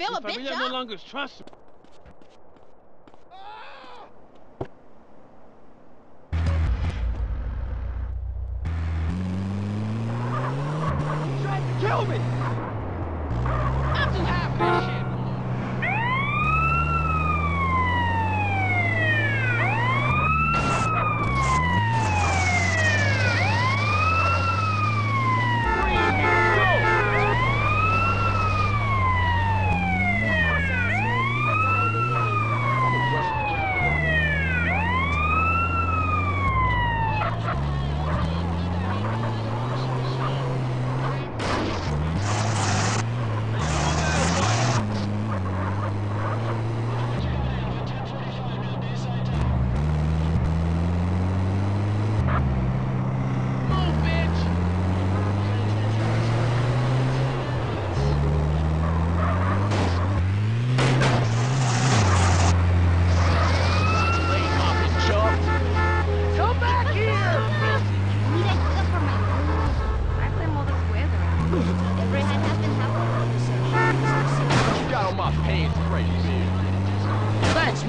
trying to fill Mi a bitch familia no up. longer trusts me. Kill me! I'm too high for this shit.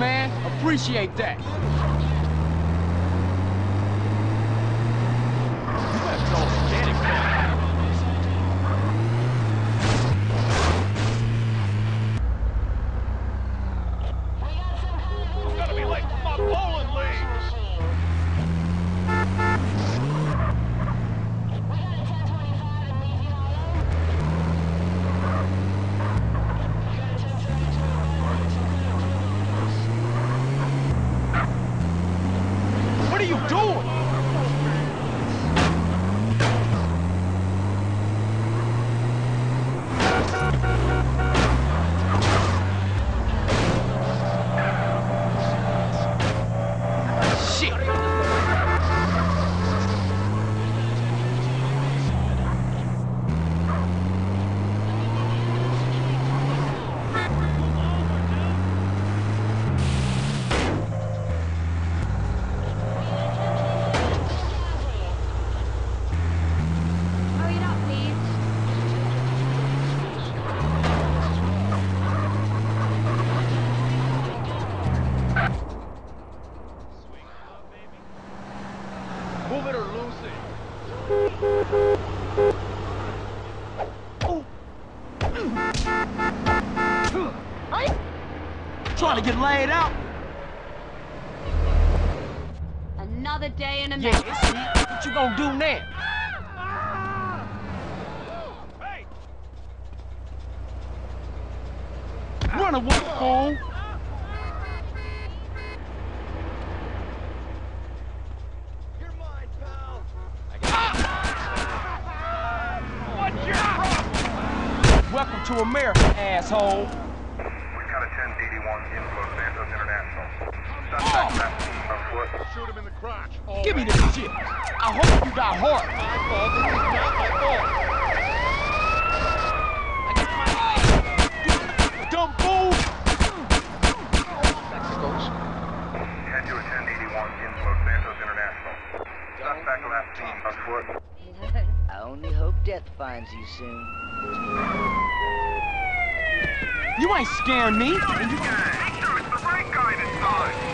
Man. Appreciate that. Trying to get laid out? Another day in a Yeah, mess. see? What you gonna do now? Hey! Run away, fool! You're mine, pal. What's your problem? Welcome to America, asshole. We got a 1081 in Los Santos International. Suspect left on foot. Shoot him in the crotch. Give me this shit. I hope you got heart. My fault. This is not my fault. Dumb fool! Head to a 1081 in Los Santos International. Suspect left on foot. I only hope death finds you soon. You ain't scaring me. Make sure it's the right guy this time.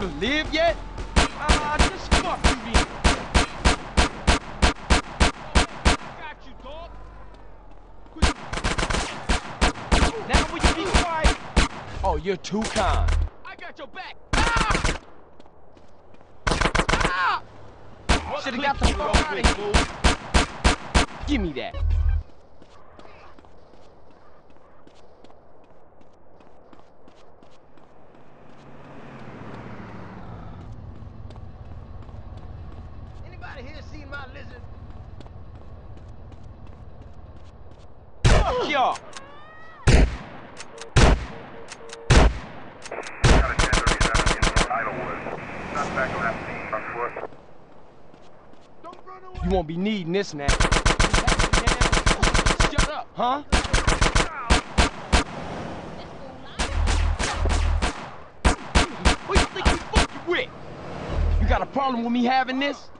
To live yet? Ah, just fuck you then. Got you, dog. Now will you be quiet? Oh, you're too kind. I got your back. Ah! Ah! Should've got the fuck out of here. Give me that. Anybody here seen my lizard? Fuck y'all. Got a 1037 in North Idlewood. Suspect last seen on foot. Don't run away. You won't be needing this now. Shut up, huh? Who you think you fucking with? You got a problem with me having this?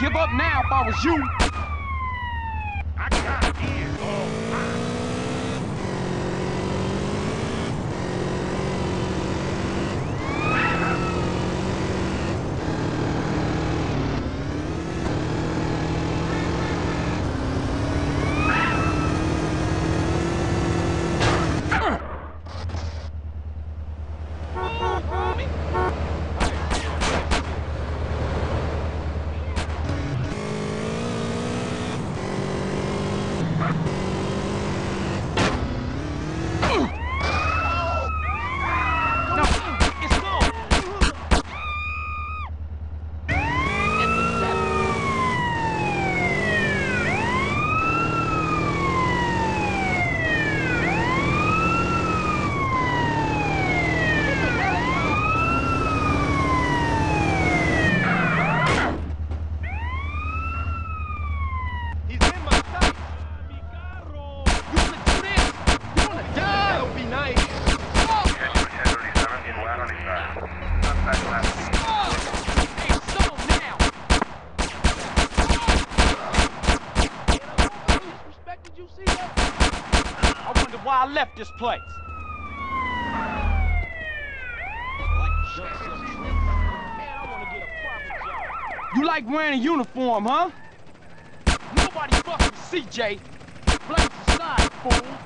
Give up now if I was you. I got ears all mine. No, it's gone. He's in my sight. You wanna do this? You wanna die? That would be nice. Head to a 1037 in Latterly side. Suspect last seen. Hey, slow now. Disrespect, did you see that? I wonder why I left this place. You like wearing a uniform, huh? Nobody fucks with CJ. Blame fool.